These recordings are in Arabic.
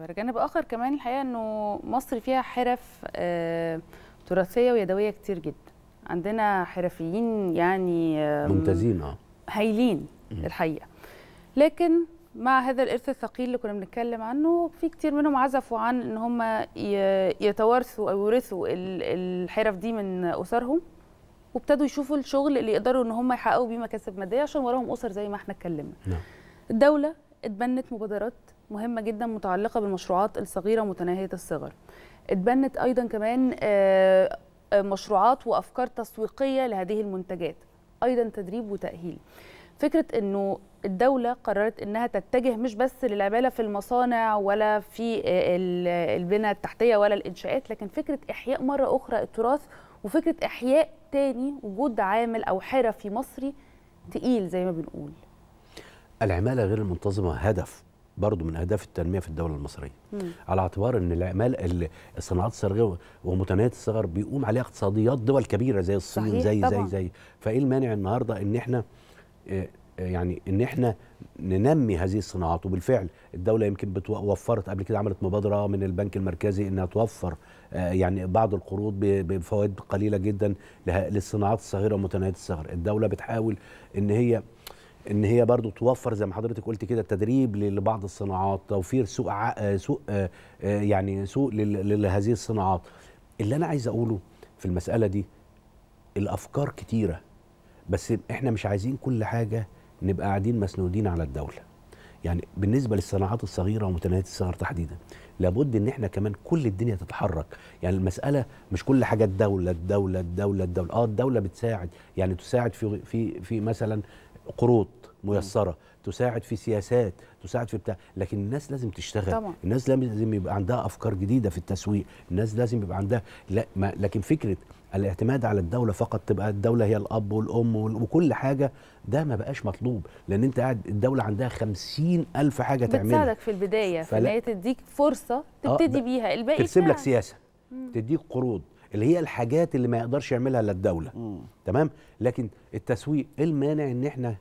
على جانب آخر كمان الحقيقة إنه مصر فيها حرف آه، تراثية ويدوية كتير جدا. عندنا حرفيين يعني ممتازين آه. هايلين الحقيقة. لكن مع هذا الإرث الثقيل اللي كنا بنتكلم عنه في كتير منهم عزفوا عن إن هم يتوارثوا أو يورثوا ال- الحرف دي من أسرهم وابتدوا يشوفوا الشغل اللي يقدروا إن هم يحققوا بيه مكاسب مادية عشان وراهم أسر زي ما إحنا اتكلمنا. نعم. الدولة اتبنت مبادرات مهمة جدا متعلقة بالمشروعات الصغيرة متناهيه الصغر. اتبنت أيضا كمان آه، آه، مشروعات وأفكار تسويقية لهذه المنتجات. أيضا تدريب وتأهيل. فكرة إنه الدولة قررت إنها تتجه مش بس للعماله في المصانع ولا في آه، ال- البنى التحتية ولا الإنشاءات لكن فكرة إحياء مرة أخرى التراث وفكرة إحياء تاني وجود عامل أو حرفي مصري تقيل زي ما بنقول. العمالة غير المنتظمة هدف برضه من أهداف التنمية في الدولة المصرية مم. على اعتبار إن العمال ال- الصناعات الصغيرة ومتناهية الصغر بيقوم عليها اقتصاديات دول كبيرة زي الصين صحيح زي طبعاً. زي زي فإيه المانع النهارده إن إحنا آه، آه، يعني إن إحنا ننمي هذه الصناعات وبالفعل الدولة يمكن وفرت قبل كده عملت مبادرة من البنك المركزي إنها توفر آه، يعني بعض القروض بفوائد قليلة جدا للصناعات الصغيرة ومتناهية الصغر الدولة بتحاول إن هي إن هي برضو توفر زي ما حضرتك قلت كده تدريب لبعض الصناعات توفير سوق ع- سوق آه، آه، يعني سوق لهذه الصناعات. اللي أنا عايز أقوله في المسألة دي الأفكار كتيرة بس إحنا مش عايزين كل حاجة نبقى قاعدين مسنودين على الدولة. يعني بالنسبة للصناعات الصغيرة ومتناهية الصغر تحديدا لابد إن إحنا كمان كل الدنيا تتحرك. يعني المسألة مش كل حاجة الدولة الدولة الدولة الدولة. آه الدولة بتساعد. يعني تساعد في في في مثلا قروض ميسرة تساعد في سياسات تساعد في بتاع لكن الناس لازم تشتغل. طبعا. الناس لازم يبقى عندها أفكار جديدة في التسويق. الناس لازم يبقى عندها لا ما لكن فكرة الاعتماد على الدولة فقط تبقى الدولة هي الأب والأم وال- وكل حاجة ده ما بقاش مطلوب. لأن أنت قاعد الدولة عندها خمسين ألف حاجة تعملها. بتساعدك في البداية فلا- هي تديك فرصة آه، تبتدي ب- بيها الباقي ترسم لك. سياسة. تديك قروض. اللي هي الحاجات اللي ما يقدرش يعملها إلا الدولة. تمام؟ لكن التسويق إيه المانع إن إحنا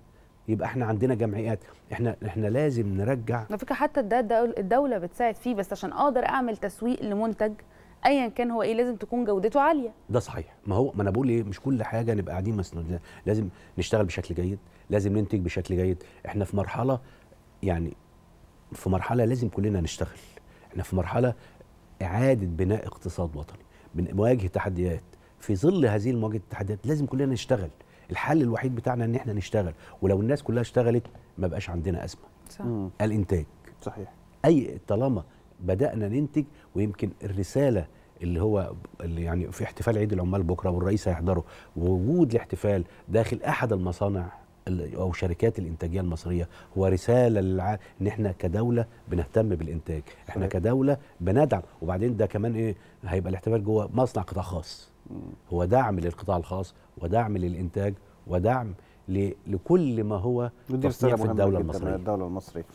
يبقى إحنا عندنا جمعيات. إحنا إحنا لازم نرجع. على فكرة حتى ده ده الدولة بتساعد فيه بس عشان أقدر أعمل تسويق لمنتج ايا كان هو إيه لازم تكون جودته عالية. ده صحيح. ما هو ما أنا بقول إيه مش كل حاجة نبقى قاعدين مسنودين لازم نشتغل بشكل جيد لازم ننتج بشكل جيد. إحنا في مرحلة يعني في مرحلة لازم كلنا نشتغل. إحنا في مرحلة إعادة بناء اقتصاد وطني. بنواجه تحديات في ظل هذه المواجهة التحديات لازم كلنا نشتغل. الحل الوحيد بتاعنا إن إحنا نشتغل. ولو الناس كلها اشتغلت ما بقاش عندنا أزمة. صح. الإنتاج. صحيح. أي طالما بدأنا ننتج ويمكن الرسالة اللي هو اللي يعني في احتفال عيد العمال بكرة والرئيس هيحضره ووجود الاحتفال داخل أحد المصانع ال- أو شركات الإنتاجية المصرية هو رسالة للع... إن إحنا كدولة بنهتم بالإنتاج. إحنا. كدولة بندعم. وبعدين ده كمان إيه؟ هيبقى الاحتفال جوه مصنع قطاع خاص. هو دعم للقطاع الخاص ودعم للإنتاج ودعم ل... لكل ما هو تصنيع في المصرية. الدولة المصرية.